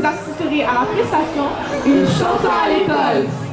vous assisterez à la prestation Une chanson à l'école.